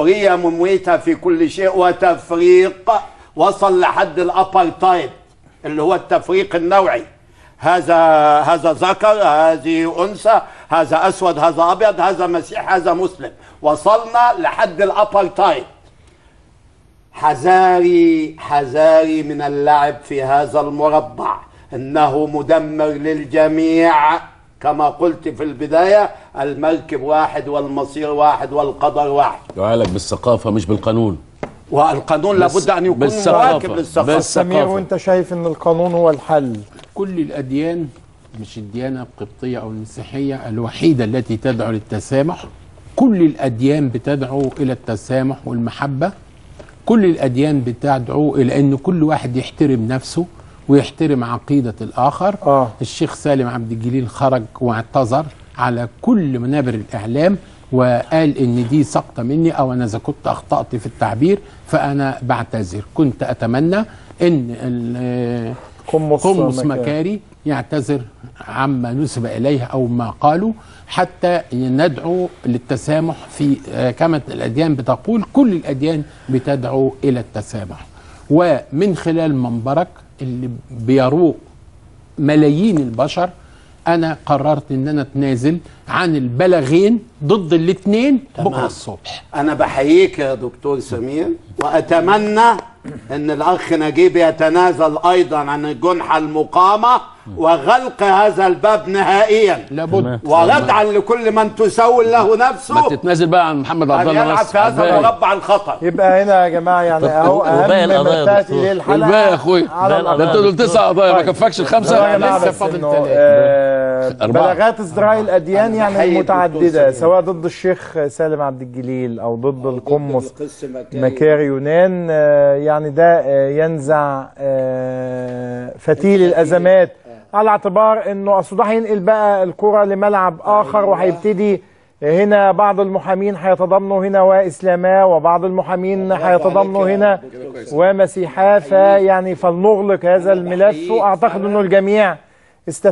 حرية مميتة في كل شيء وتفريق. وصل لحد الأبارتايد اللي هو التفريق النوعي. هذا هذا ذكر هذه أنثى هذا أسود هذا أبيض هذا مسيح هذا مسلم. وصلنا لحد الأبارتايد. حذاري حذاري من اللعب في هذا المربع. إنه مدمر للجميع. كما قلت في البداية المركب واحد والمصير واحد والقدر واحد يعالج بالثقافة مش بالقانون والقانون لابد أن يكون بالثقافة. مواكب للثقافة بس- سمير. وأنت شايف إن القانون هو الحل كل الأديان مش الديانة القبطية أو المسيحية الوحيدة التي تدعو للتسامح كل الأديان بتدعو إلى التسامح والمحبة كل الأديان بتدعو إلى أن كل واحد يحترم نفسه ويحترم عقيدة الآخر آه. الشيخ سالم عبد الجليل خرج واعتذر على كل منابر الإعلام وقال إن دي سقطة مني أو أنا إذا كنت أخطأت في التعبير فأنا بعتذر كنت أتمنى إن قمص قمص مكاري. مكاري يعتذر عما نسب إليه أو ما قالوا حتى ندعو للتسامح في كما الأديان بتقول كل الأديان بتدعو إلى التسامح ومن خلال منبرك اللي بيروق ملايين البشر أنا قررت إن أنا أتنازل عن البلاغين ضد الاثنين بكرة الصبح. أنا بحييك يا دكتور سمير وأتمنى إن الأخ نجيب يتنازل أيضا عن الجنحة المقامة وغلق هذا الباب نهائيا. لابد. وردعا لكل من تسول له ما نفسه. تتنازل بقى عن محمد عبد الله يلعب بس في هذا. المربع الخطر يبقى هنا يا جماعة يعني أهو أهم ما الحلقة والباقي يا اخويا ده أنت. دول تسع قضايا ما طيب. كفكش الخمسه لسه فاضل إنه ثلاثة. آه،. بلاغات ازدراء الاديان يعني متعددة. سواء ضد الشيخ سالم عبد الجليل أو ضد القمص مكاري يونان آه، يعني ده آه، ينزع فتيل الأزمات. على اعتبار إنه اصل ده هينقل بقى الكرة لملعب آخر وهيبتدي هنا بعض المحامين هيتضامنوا هنا واسلاما وبعض المحامين هيتضامنوا هنا ومسيحا فيعني فلنغلق هذا الملف وأعتقد إنه الجميع استفاد